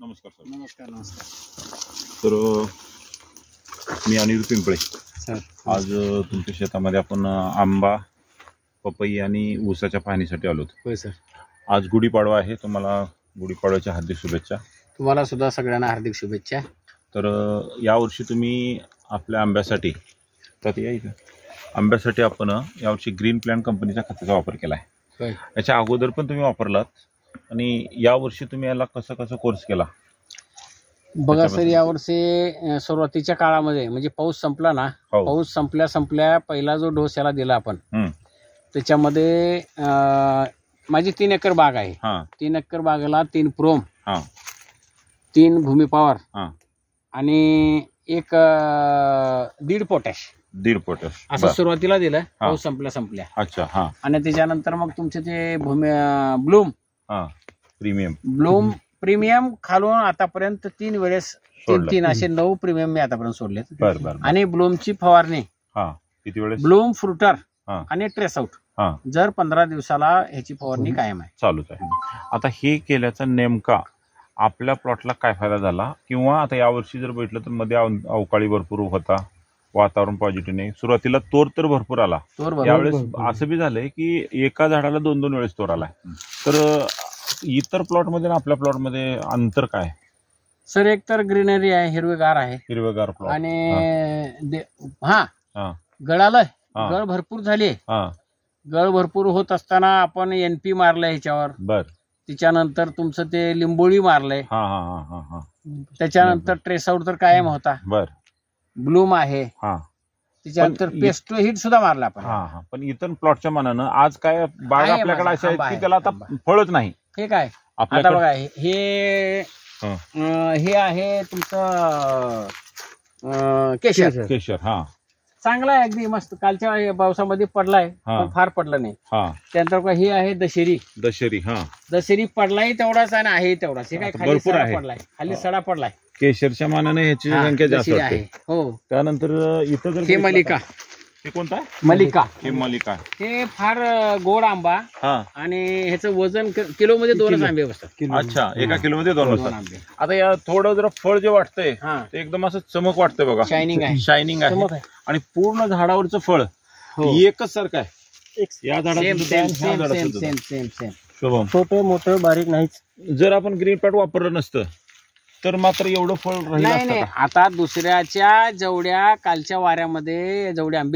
नमस्कार सर. नमस्कार नमस्कार. तर मी अनिरुद्ध पिंपळे. सर. आज तुमच्या शेतामध्ये आपण आंबा पपई आणि ऊसाच्या पाहणीसाठी आलो होय सर. आज गुढीपाडवा आहे. तुम्हाला गुढीपाडव्याच्या हार्दिक शुभेच्छा. तुम्हाला सुद्धा सगळ्यांना हार्दिक शुभेच्छा. तर यावर्षी तुम्ही आपल्या आंब्यासाठी तर या इथं आंब्यासाठी आपण यावर्षी ग्रीन प्लॅन कंपनीच्या खताचा वापर केला आहे याच्या अगोदर पण तुम्ही वापरलात. आणि यावर्षी तुम्ही याला कसं कसं कोर्स केला? बघा सर. यावर्षी सुरुवातीच्या काळामध्ये म्हणजे पाऊस संपला ना हो. पाऊस संपल्या संपल्या पहिला जो डोस याला दिला आपण हम्म. त्याच्यामध्ये अं, माझी तीन एकर बाग आहे. हां. तीन एकर बागेला तीन प्रोम हां. तीन भूमी पॉवर हां. आणि एक अं, दीड पोटॅश. दीड पोटस असं सुरुवातीला दिलं. पाऊस संपल्या संपल्या. अच्छा हां. आणि त्याच्यानंतर मग तुमचे ते Bhumi bloom premium bloom premium खालून आतापर्यंत तीन वेळेस तीन सोडलं. तीन असे नऊ प्रीमियम मी आतापर्यंत बर बर आणि ब्लूमची फवारणी. हां किती वेळेस? ब्लूम फ्रुटर हां. आणि ट्रेस आउट. हां. जर पंधरा दिवसाला ह्याची फवारणी कायम आहे. चालूच आहे. आता हे केल्याचा नेमका आपल्या प्लॉटला काय फायदा झाला? किंवा आता यावर्षी जर बघितलं तर मध्ये अव- अवकाळी भरपूर होता. वातावरण पॉझिटिव्ह नाही. सुरुवातीला तोर तर भरपूर आला. तोर यावेळेस असं बी झालंय की एका झाडाला दोन दोन वेळेस तोर आलाय. तर इतर प्लॉटमध्ये आणि आपल्या प्लॉटमध्ये अंतर काय? सर एक तर ग्रीनरी आहे हिरवेगार आहे. हिरवेगार प्लॉट आणि हा. हा. गळालं. गळ भरपूर झाली हा. गळ भरपूर होत असताना आपण एनपी मारलंय ह्याच्यावर. बर. त्याच्यानंतर तुमचं ते लिंबोळी मारलंय. हा हा हा हा हा. त्याच्यानंतर ट्रेस आउट तर कायम होता. बर. ब्लूम आहे. हा. त्याच्यानंतर पण इ- पेस्टो हिट सुद्धा मारला आपण. हा हा. पण इतर प्लॉटच्या मानानं आज काय बाग आहे आपल्याकडे माझा, अशा आहेत आंबा की आहे, त्याला आता आंबा. फळच नाही. हे काय? आता आपल्याकडे बघा हे- हे हं. अं, हे आहे तुमचं अं, केशर. केशर. हा. चांगला आहे अगदी मस्त. कालच्या पावसामध्ये पडलाय हा. पण फार पडलं नाही. हा. त्यानंतर बघा हे आहे दशेरी. दशेरी हा. दशेरी पडलाय तेवढाच आणि आहे तेवढाच. हे काय आता खाली भरपूर सडा आहे. पडलाय. खाली सडा पडलाय. केशरच्या मानाने ह्याची हा, संख्या जास्त आहे. हो. त्यानंतर इथं जर हे बघितलं मलिका. तर- हे कोणता मलिका. हे मलिका हे फार अं, गोड आंबा हा. आणि ह्याचं वजन किलो मध्ये दोनच आंबे बसतात. अच्छा एका किलो मध्ये दोन दोन वाजता आंबे. आता या थोडं जरा फळ जे वाटतंय हा. ते एकदम असं चमक वाटतंय बघा. शायनिंग आहे. शायनिंग आहे. चमक आहे. आणि पूर्ण झाडावरचं फळ हो. एकच सारखं आहे. या झाडाचं सेम सुद्धा आणि सेम ह्या सेम झाडाचं सेम सुद्धा. Same same same Shubham. छोटं मोठं बारीक नाहीच. जर आपण ग्रीन पॅट वापरलं नसतं तर मात्र एवढं फळ राहिलं नाही असतं नाही का? आता दुसऱ्याच्या जेवढ्या कालच्या वाऱ्यामध्ये जेवढे आंबे